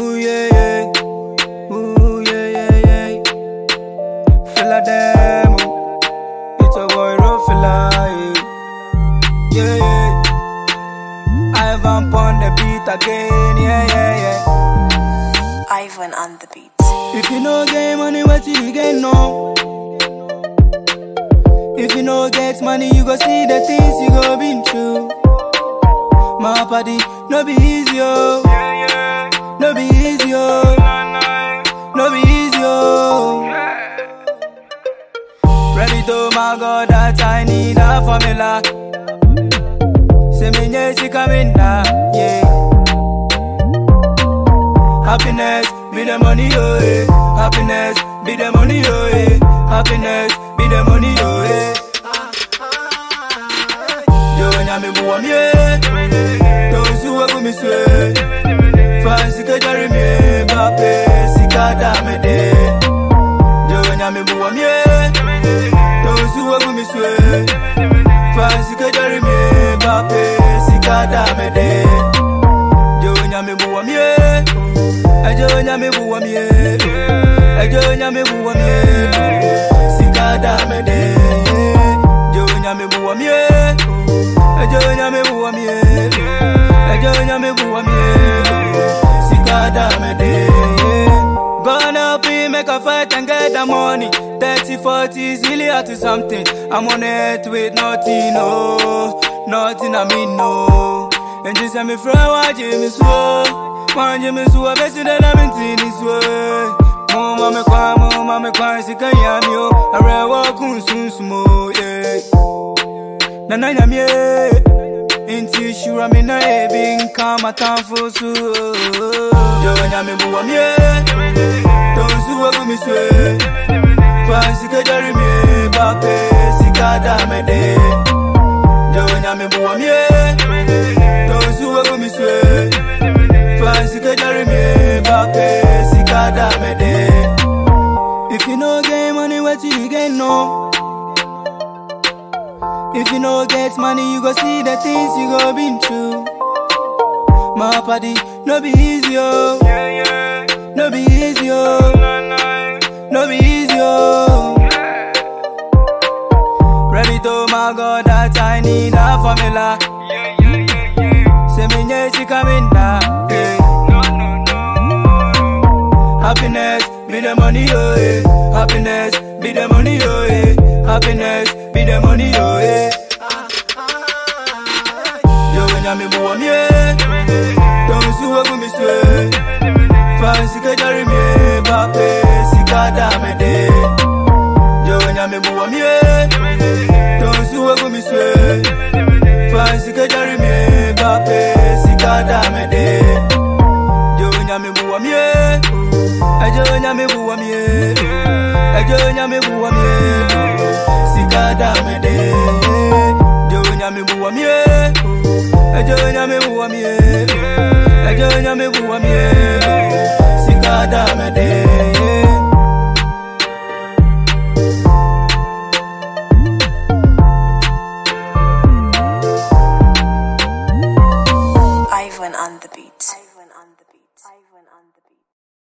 Ooh yeah yeah, ooh yeah yeah yeah. Feel like them, it's a boy rough like yeah yeah. Ivan on the beat again, yeah yeah yeah. Ivan on the beat. If you no get money, what you get no? If you no get money, you go see the things you go been through. My body, no be easy, oh. No be easy, oh. No be easy, oh. Ready to my God that I need a formula. Say me yes, she coming now, yeah. Happiness be the money, oh eh. Happiness be the money, oh eh. Happiness be the money, oh eh. Yo nyame buwa mie, don't su wa kumi swe. Fancy ke jari mie, bape sika da me de. Yo nyame buwa mie, don't su wa kumi swe. Fancy ke jari mie, bape sika da me de. Yo nyame buwa mie. Ejo nyame buwa mie Ejo nyame buwa mie Sika da me de Jo nyame buwa mie Ejo nyame buwa mie Ejo nyame buwa da me de Gonna me make a fight and get the money. 30, 40 is really hard to something. I'm on it with nothing, no. Nothing I mean, no. And just let me fry watch me slow Manje me suwa besi de na mintini suwe Mo mame kwa, mo mame kwa Sika ya miyo Arewa kun sun sumo yeah. Nana nyamye Inti shura mina ebi nkama tamfosu Yo nyame buwa mie Tonsu wagu miswe Fansi kejari mie Bape sikada mede If you no get money, you go see the things you go been through. My body, no be easy oh, no be easy oh, no be easy oh. Ready to my God that I need a formula. Say me yes, she coming now. Yeah. Happiness be the money, oh eh. Happiness be the money, oh eh. Happiness the money, oh eh. Yo nyame buwa mie, don't su wa gumi swe. Fancy ke jari mie, bape sika da me de. Yo nyame buwa mie, don't su wa gumi swe. Fancy ke jari mie, bape sika da me de. Yo nyame buwa mie. Ejo nyame buwa mie Ejo nyame buwa mie Sika da me de Jo nyame buwa mie Ejo nyame buwa mie Ejo nyame buwa mie Sika da me de